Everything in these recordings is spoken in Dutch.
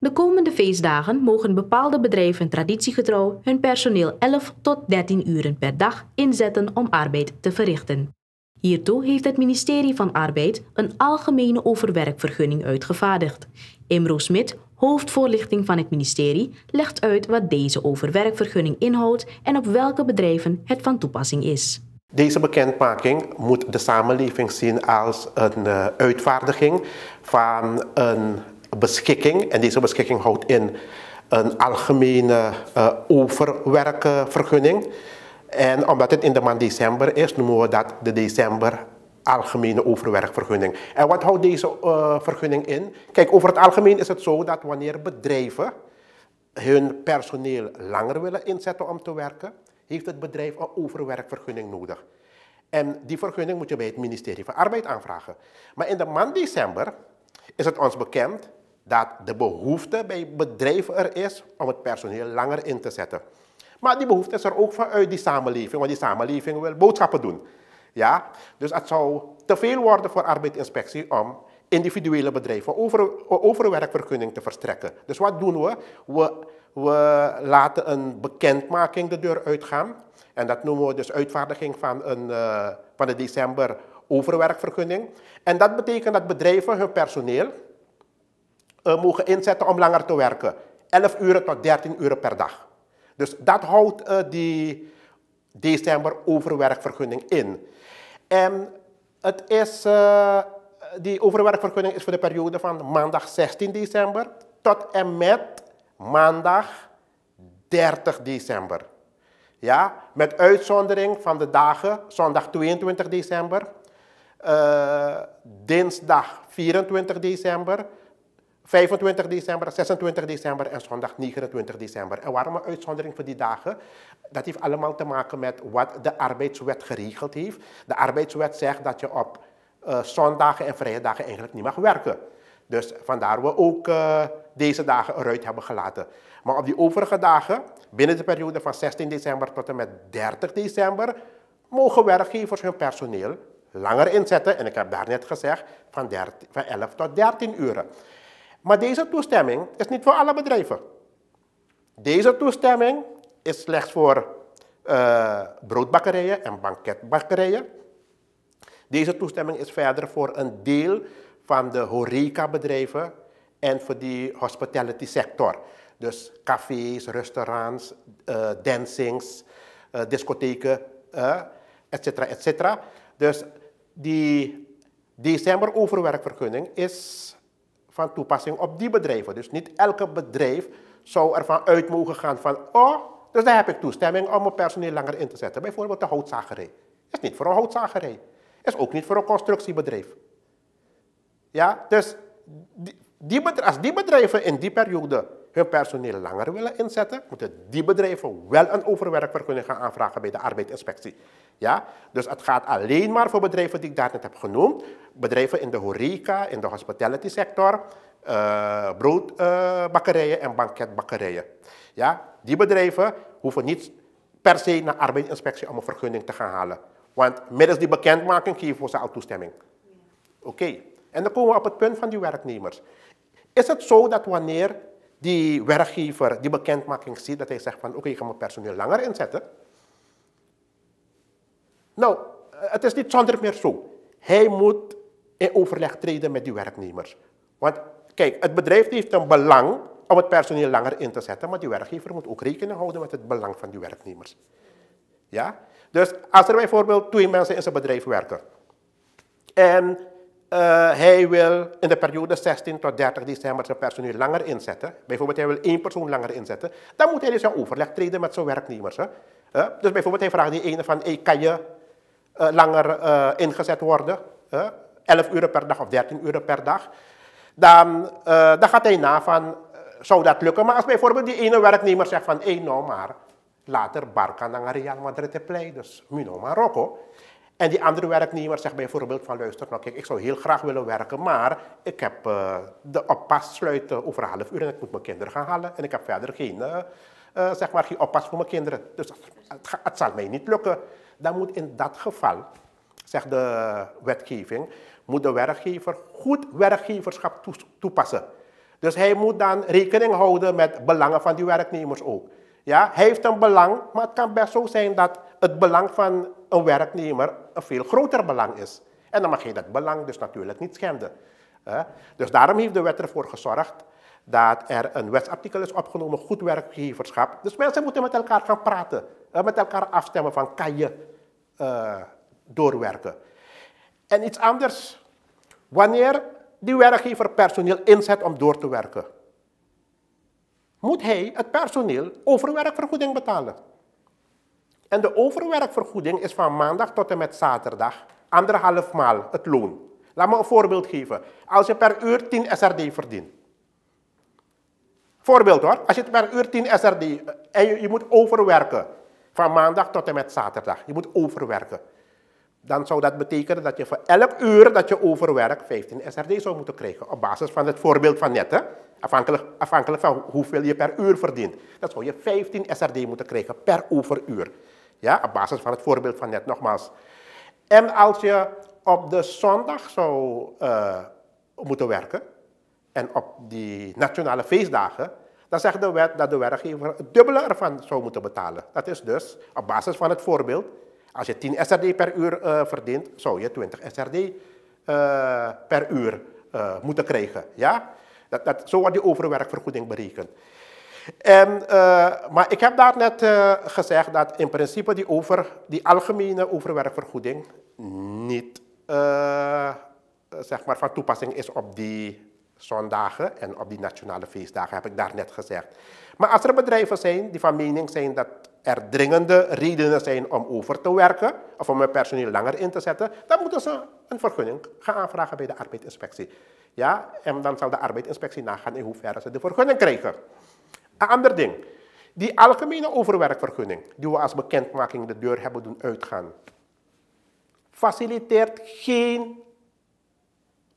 De komende feestdagen mogen bepaalde bedrijven traditiegetrouw hun personeel 11 tot 13 uren per dag inzetten om arbeid te verrichten. Hiertoe heeft het ministerie van Arbeid een algemene overwerkvergunning uitgevaardigd. Imro Smit, hoofdvoorlichting van het ministerie, legt uit wat deze overwerkvergunning inhoudt en op welke bedrijven het van toepassing is. Deze bekendmaking moet de samenleving zien als een uh, uitvaardiging van een beschikking. En deze beschikking houdt in een algemene uh, overwerkvergunning. En omdat het in de maand december is, noemen we dat de december algemene overwerkvergunning. En wat houdt deze uh, vergunning in? Kijk, over het algemeen is het zo dat wanneer bedrijven hun personeel langer willen inzetten om te werken, heeft het bedrijf een overwerkvergunning nodig. En die vergunning moet je bij het ministerie van Arbeid aanvragen. Maar in de maand december is het ons bekend dat de behoefte bij bedrijven er is om het personeel langer in te zetten. Maar die behoefte is er ook vanuit die samenleving, want die samenleving wil boodschappen doen. Ja? Dus het zou te veel worden voor arbeidsinspectie om individuele bedrijven over, overwerkvergunning te verstrekken. Dus wat doen we? we? We laten een bekendmaking de deur uitgaan. En dat noemen we dus uitvaardiging van, een, uh, van de december overwerkvergunning. En dat betekent dat bedrijven hun personeel uh, mogen inzetten om langer te werken. 11 uur tot 13 uur per dag. Dus dat houdt uh, die december overwerkvergunning in. En het is, uh, die overwerkvergunning is voor de periode van maandag 16 december tot en met maandag 30 december. Ja, met uitzondering van de dagen zondag 22 december, uh, dinsdag 24 december, 25 december, 26 december en zondag 29 december. En waarom een uitzondering voor die dagen? Dat heeft allemaal te maken met wat de arbeidswet geregeld heeft. De arbeidswet zegt dat je op uh, zondagen en vrijdagen eigenlijk niet mag werken. Dus vandaar we ook uh, deze dagen eruit hebben gelaten. Maar op die overige dagen, binnen de periode van 16 december tot en met 30 december, mogen werkgevers hun personeel langer inzetten. En ik heb daarnet gezegd van, 13, van 11 tot 13 uren. Maar deze toestemming is niet voor alle bedrijven. Deze toestemming is slechts voor uh, broodbakkerijen en banketbakkerijen. Deze toestemming is verder voor een deel van de horecabedrijven en voor die hospitality sector. Dus cafés, restaurants, uh, dancings, uh, discotheken, uh, et cetera, et cetera. Dus die december overwerkvergunning is van toepassing op die bedrijven. Dus niet elke bedrijf zou ervan uit mogen gaan van, oh, dus daar heb ik toestemming om mijn personeel langer in te zetten. Bijvoorbeeld de houtzagerij. Is niet voor een houtzagerij. Is ook niet voor een constructiebedrijf. Ja, dus die, als die bedrijven in die periode hun personeel langer willen inzetten, moeten die bedrijven wel een overwerkvergunning gaan aanvragen bij de arbeidsinspectie. Ja? Dus het gaat alleen maar voor bedrijven die ik daarnet heb genoemd. Bedrijven in de horeca, in de hospitality sector, uh, broodbakkerijen en banketbakkerijen. Ja? Die bedrijven hoeven niet per se naar arbeidsinspectie om een vergunning te gaan halen. Want middels die bekendmaking geven ze al toestemming. Oké. En dan komen we op het punt van die werknemers. Is het zo dat wanneer die werkgever die bekendmaking ziet, dat hij zegt van oké, okay, ik ga mijn personeel langer inzetten. Nou, het is niet zonder meer zo. Hij moet in overleg treden met die werknemers. Want kijk, het bedrijf heeft een belang om het personeel langer in te zetten, maar die werkgever moet ook rekening houden met het belang van die werknemers. Ja? Dus als er bijvoorbeeld twee mensen in zijn bedrijf werken en uh, hij wil in de periode 16 tot 30 december zijn personeel langer inzetten. Bijvoorbeeld, hij wil één persoon langer inzetten. Dan moet hij dus in overleg treden met zijn werknemers. Hè. Uh, dus bijvoorbeeld, hij vraagt die ene van, hey, kan je uh, langer ingezet worden? 11 uur per dag of 13 uur per dag. Dan, dan gaat hij na van, zou dat lukken? Maar als bijvoorbeeld die ene werknemer zegt van, hé, hey, nou maar, later Barca naar Real Madrid te play, dus Mino Marokko. En die andere werknemer zegt bijvoorbeeld van luister, nou kijk, ik zou heel graag willen werken, maar ik heb uh, de oppas sluiten over half uur en ik moet mijn kinderen gaan halen. En ik heb verder geen, uh, uh, zeg maar, geen oppas voor mijn kinderen. Dus het, het, zal mij niet lukken. Dan moet in dat geval, zegt de wetgeving, moet de werkgever goed werkgeverschap toepassen. Dus hij moet dan rekening houden met belangen van die werknemers ook. Ja, heeft een belang, maar het kan best zo zijn dat het belang van een werknemer een veel groter belang is. En dan mag je dat belang dus natuurlijk niet schenden. Dus daarom heeft de wet ervoor gezorgd dat er een wetsartikel is opgenomen, goed werkgeverschap. Dus mensen moeten met elkaar gaan praten, met elkaar afstemmen van kan je uh, doorwerken. En iets anders, wanneer die werkgever personeel inzet om door te werken, moet hij het personeel overwerkvergoeding betalen. En de overwerkvergoeding is van maandag tot en met zaterdag anderhalf maal het loon. Laat me een voorbeeld geven. Als je per uur 10 SRD verdient. Voorbeeld hoor. Als je per uur 10 SRD en je, je moet overwerken van maandag tot en met zaterdag. Je moet overwerken. Dan zou dat betekenen dat je voor elk uur dat je overwerkt 15 SRD zou moeten krijgen. Op basis van het voorbeeld van net. Hè? Afhankelijk, afhankelijk van hoeveel je per uur verdient. Dat zou je 15 SRD moeten krijgen per overuur. Ja, op basis van het voorbeeld van net nogmaals. En als je op de zondag zou uh, moeten werken en op die nationale feestdagen, dan zegt de wet dat de werkgever het dubbele ervan zou moeten betalen. Dat is dus op basis van het voorbeeld, als je 10 SRD per uur uh, verdient, zou je 20 SRD uh, per uur moeten krijgen. Ja? Dat, dat, zo wordt die overwerkvergoeding berekend. En, uh, maar ik heb daar net uh, gezegd dat in principe die, over, die algemene overwerkvergoeding niet uh, zeg maar van toepassing is op die zondagen en op die nationale feestdagen, heb ik daar net gezegd. Maar als er bedrijven zijn die van mening zijn dat er dringende redenen zijn om over te werken of om hun personeel langer in te zetten, dan moeten ze een vergunning gaan aanvragen bij de arbeidsinspectie. Ja, en dan zal de arbeidsinspectie nagaan in hoeverre ze de vergunning krijgen. Een ander ding. Die algemene overwerkvergunning, die we als bekendmaking de deur hebben doen uitgaan, faciliteert geen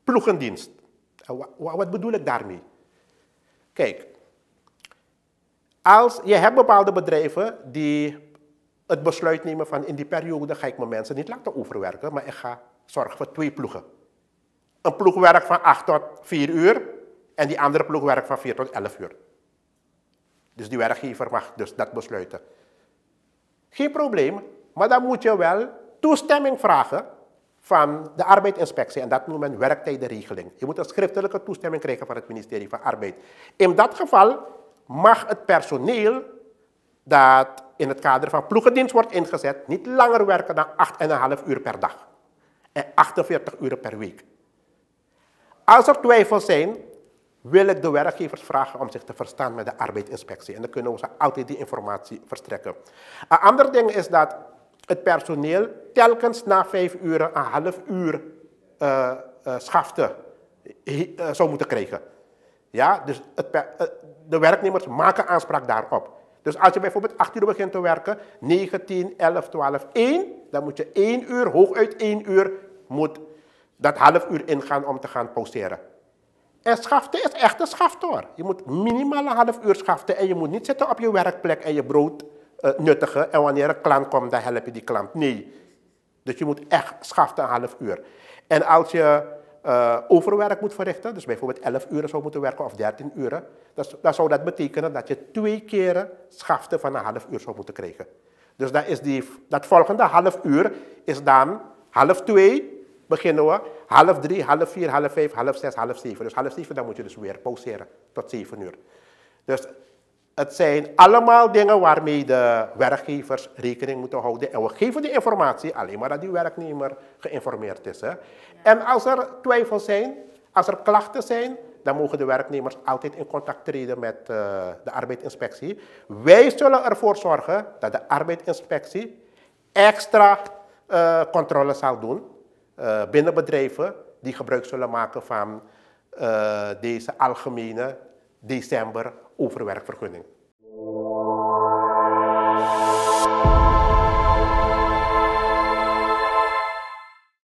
ploegendienst. Wat bedoel ik daarmee? Kijk, als je hebt bepaalde bedrijven die het besluit nemen van in die periode ga ik mijn mensen niet laten overwerken, maar ik ga zorgen voor twee ploegen. Een ploeg werkt van 8 tot 4 uur en die andere ploeg werkt van 4 tot 11 uur. Dus die werkgever mag dus dat besluiten. Geen probleem, maar dan moet je wel toestemming vragen van de arbeidsinspectie. En dat noemt men werktijdenregeling. Je moet een schriftelijke toestemming krijgen van het ministerie van Arbeid. In dat geval mag het personeel dat in het kader van ploegendienst wordt ingezet niet langer werken dan 8,5 uur per dag. En 48 uur per week. Als er twijfels zijn, wil ik de werkgevers vragen om zich te verstaan met de arbeidsinspectie. En dan kunnen we ze altijd die informatie verstrekken. Een ander ding is dat het personeel telkens na vijf uur een half uur uh, uh, schaften uh, zou moeten krijgen. Ja, dus het, de werknemers maken aanspraak daarop. Dus als je bijvoorbeeld 8 uur begint te werken, 9, 10, 11, 12, 1, dan moet je 1 uur, hooguit 1 uur, moet dat half uur ingaan om te gaan pauzeren. En schaften is echt een schaften hoor. Je moet minimaal een half uur schaften en je moet niet zitten op je werkplek en je brood nuttigen. En wanneer een klant komt, dan help je die klant. Nee. Dus je moet echt schaften een half uur. En als je uh, overwerk moet verrichten, dus bijvoorbeeld 11 uur zou moeten werken of 13 uur, dan zou dat betekenen dat je twee keren schaften van een half uur zou moeten krijgen. Dus dat, is die, dat volgende half uur is dan half twee beginnen we. Half drie, half vier, half vijf, half zes, half zeven. Dus half zeven dan moet je dus weer pauzeren tot zeven uur. Dus het zijn allemaal dingen waarmee de werkgevers rekening moeten houden. En we geven die informatie alleen maar dat die werknemer geïnformeerd is. Hè. En als er twijfels zijn, als er klachten zijn, dan mogen de werknemers altijd in contact treden met uh, de arbeidsinspectie. Wij zullen ervoor zorgen dat de arbeidsinspectie extra uh, controle zal doen uh, binnen bedrijven die gebruik zullen maken van deze algemene december overwerkvergunning.